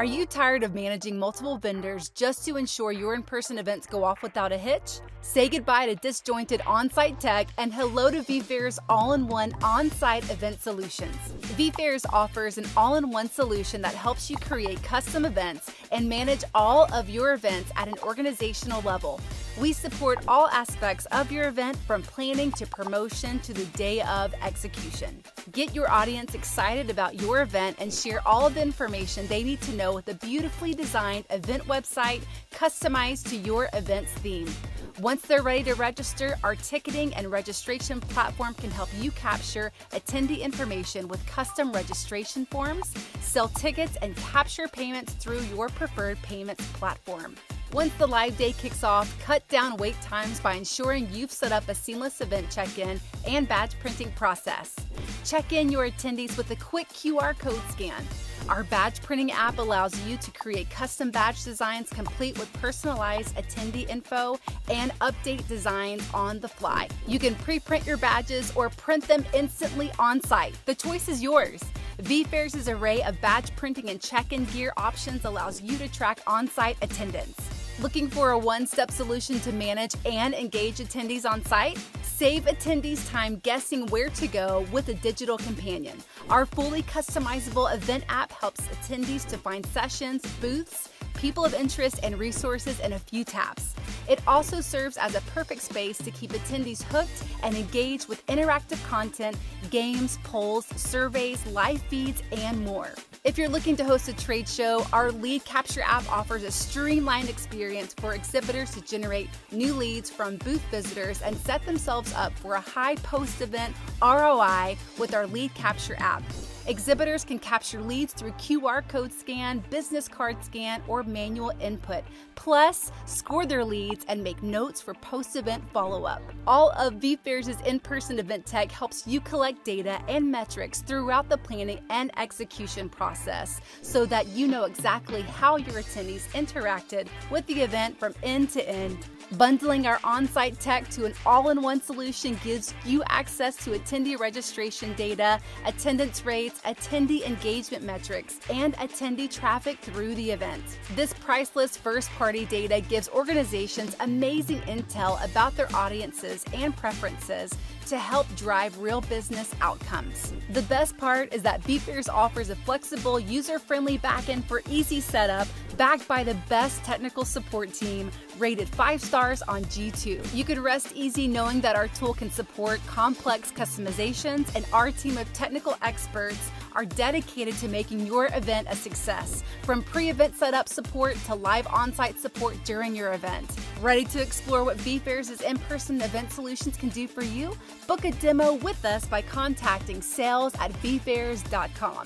Are you tired of managing multiple vendors just to ensure your in person events go off without a hitch? Say goodbye to disjointed on site tech and hello to vFairs all in one on site event solutions. vFairs offers an all in one solution that helps you create custom events and manage all of your events at an organizational level. We support all aspects of your event from planning to promotion to the day of execution. Get your audience excited about your event and share all of the information they need to know with a beautifully designed event website customized to your event's theme. Once they're ready to register, our ticketing and registration platform can help you capture attendee information with custom registration forms, sell tickets, and capture payments through your preferred payments platform. Once the live day kicks off, cut down wait times by ensuring you've set up a seamless event check in and badge printing process. Check in your attendees with a quick QR code scan. Our badge printing app allows you to create custom badge designs complete with personalized attendee info and update designs on the fly. You can pre print your badges or print them instantly on site. The choice is yours. vFairs' array of badge printing and check in gear options allows you to track on site attendance. Looking for a one step solution to manage and engage attendees on site? Save attendees time guessing where to go with a digital companion. Our fully customizable event app helps attendees to find sessions, booths, people of interest, and resources in a few taps. It also serves as a perfect space to keep attendees hooked and engaged with interactive content, games, polls, surveys, live feeds, and more. If you're looking to host a trade show, our lead capture app offers a streamlined experience for exhibitors to generate new leads from booth visitors and set themselves up for a high post event ROI with our lead capture app. Exhibitors can capture leads through QR code scan, business card scan, or manual input. Plus, score their leads and make notes for post event follow up. All of vFairs' in person event tech helps you collect data and metrics throughout the planning and execution process so that you know exactly how your attendees interacted with the event from end to end. Bundling our on site tech to an all in one solution gives you access to attendee registration data, attendance rates, attendee engagement metrics, and attendee traffic through the event. This priceless first party data gives organizations amazing intel about their audiences and preferences to help drive real business outcomes. The best part is that vFairs offers a flexible, user friendly backend for easy setup, backed by the best technical support team, rated 5 stars on G2. You can rest easy knowing that our tool can support complex customizations, and our team of technical experts are dedicated to making your event a success, from pre event setup support to live on site support during your event. Ready to explore what vFairs' in person event solutions can do for you? Book a demo with us by contacting sales at vfairs.com.